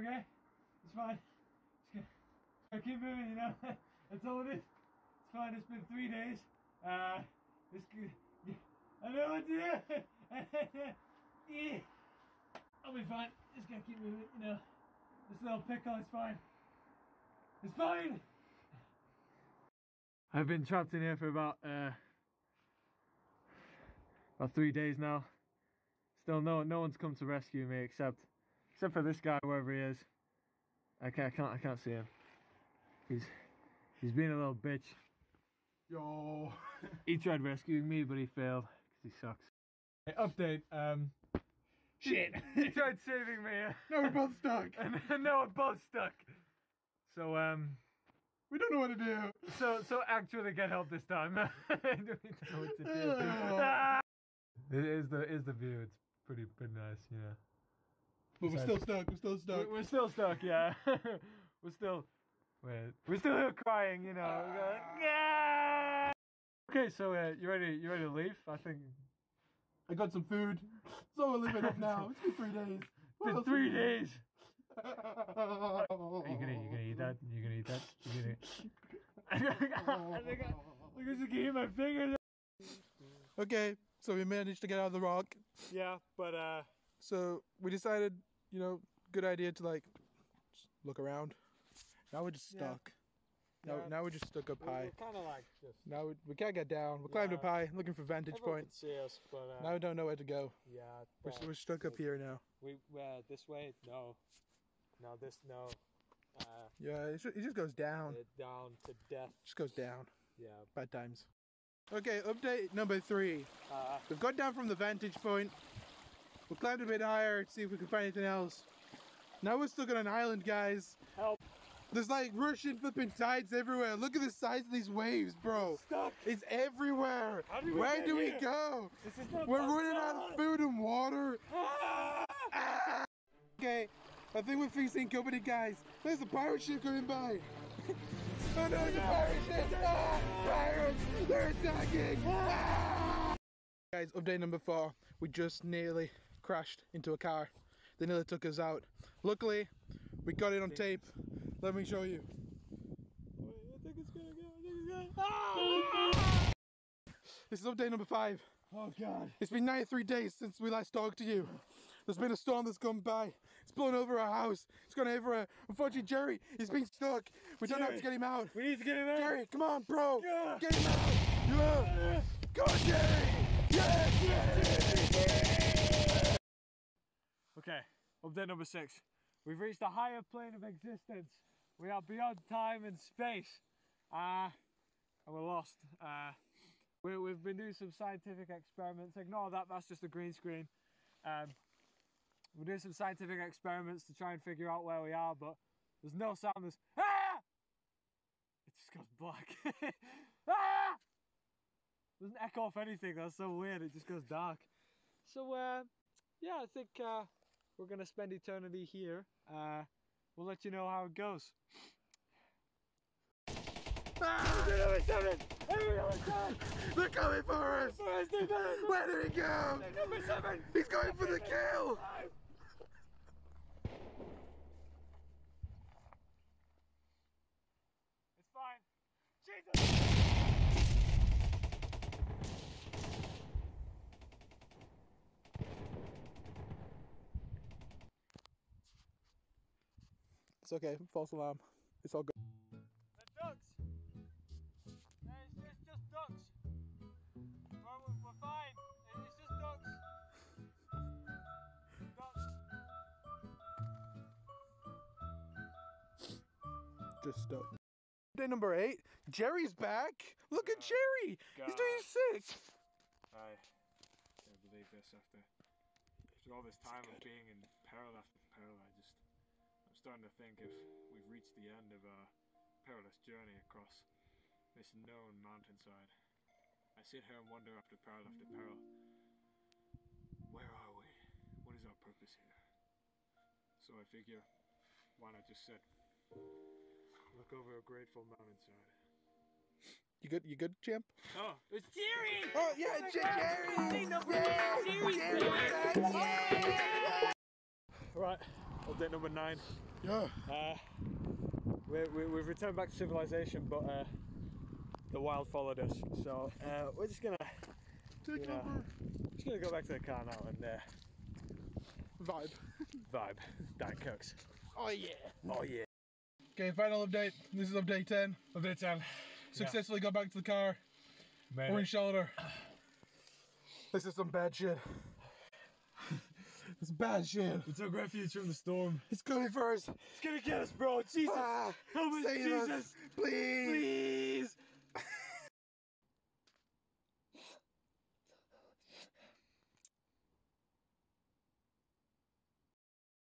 Okay? It's fine. Just gonna, keep moving, you know? That's all it is. It's fine, it's been three days. Uh, it's good. Yeah, I know what to do! yeah. I'll be fine. Just gonna keep moving, you know? This little pickle is fine. It's fine! I've been trapped in here for about, uh, about three days now. Still no no one's come to rescue me except except for this guy wherever he is. Okay, I can't I can't see him. He's he's being a little bitch. Yo. He tried rescuing me but he failed because he sucks. Hey, update, um Shit. he tried saving me now we're both stuck. and now we're both stuck. So um We don't know what to do. so so actually get help this time. I don't know what to do. Oh. Ah! It is the is the view. It's pretty pretty nice, yeah. But we're still stuck. We're still stuck. We're still stuck, yeah. we're still, wait, we're still here crying, you know. We're "Yeah!" Okay, so uh, you ready? You ready to leave? I think I got some food. So we're living up now. It's been three days. What been three days. Are you gonna you gonna eat that? You gonna eat that? You gonna? I think I, think I, look, I can eat my fingers. Okay, so we managed to get out of the rock. Yeah, but uh, So we decided, you know, good idea to like look around. Now we're just Yeah. stuck. Now, Yeah. now we're just stuck up high. kind of like just. Now we, we can't get down. We climbed up high, looking for vantage Everyone points. see us, but uh, Now we don't know where to go. yeah, We're, we're stuck up here now. We uh, this way? No, no, this no. Uh, Yeah, it, it just goes down. It down to death. just goes down. Yeah. Bad times. Okay, update number three. Uh, We've got down from the vantage point. We climbed a bit higher to see if we can find anything else. Now we're stuck on an island, guys. Help. There's like Russian flipping tides everywhere. Look at the size of these waves, bro. It's everywhere. We Where do we go? This is not. We're running out of food and water. Ah! Okay, I think we're facing company, guys. There's a pirate ship coming by. oh no, there's a pirate ship! Ah, pirates! They're attacking! Ah! Guys, update number four. We just nearly crashed into a car. They nearly took us out. Luckily, we got it on tape. Let me show you. Wait, I think it's gonna go. I think it's gonna. Ah! This is update number five. Oh god. It's been 93 days since we last talked to you. There's been a storm that's gone by. It's blown over our house. It's gone everywhere. Unfortunately, Jerry, he's been stuck. We don't know how to get him out. We need to get him out. Jerry, come on, bro. Yeah. Get him out. Yeah. Go on, Jerry. Okay, update number six. We've reached a higher plane of existence. We are beyond time and space. Uh, and we're lost. Uh, we, we've been doing some scientific experiments. Ignore that, that's just a green screen. Um, we're doing some scientific experiments to try and figure out where we are, but there's no sound. There's ah! It just goes black. ah! Doesn't echo off anything. That's so weird. It just goes dark. So uh, yeah, I think uh, we're gonna spend eternity here. Uh, we'll let you know how it goes. Number seven! Hey, number! They're coming for us. Where's the number Where did he go? Number seven! He's going for the kill. It's fine. Jesus! It's okay. False alarm. It's all good. The ducks! It's, it's just ducks. We're, we're, fine. It's just ducks. Ducks. Just stuck. Day number eight. Jerry's back. Look at Jerry. He's doing sick. I can't believe this after, after all this time of being in peril after peril. I just, starting to think if we've reached the end of our perilous journey across this known mountainside. I sit here and wonder after peril after peril, where are we? What is our purpose here? So I figure, why not just sit, look over a grateful mountainside. You good? You good, champ? Oh, it's Jerry! Oh yeah, oh Jerry. Yeah, Jerry's back. Yeah. Right, update number nine. Yeah. Uh, we, we've returned back to civilization, but uh, the wild followed us. So uh, we're just gonna Take Yeah. over. just gonna go back to the car now and uh, Vibe. vibe. Diet Cokes. Oh yeah. Oh yeah. Okay, final update. This is update 10. Update ten. Successfully got back to the car. Made We're it. shelter. This is some bad shit. It's bad shit. We took refuge from the storm. It's coming first. It's gonna get us, bro. Jesus. Ah, Help us, Jesus. us, please. Please.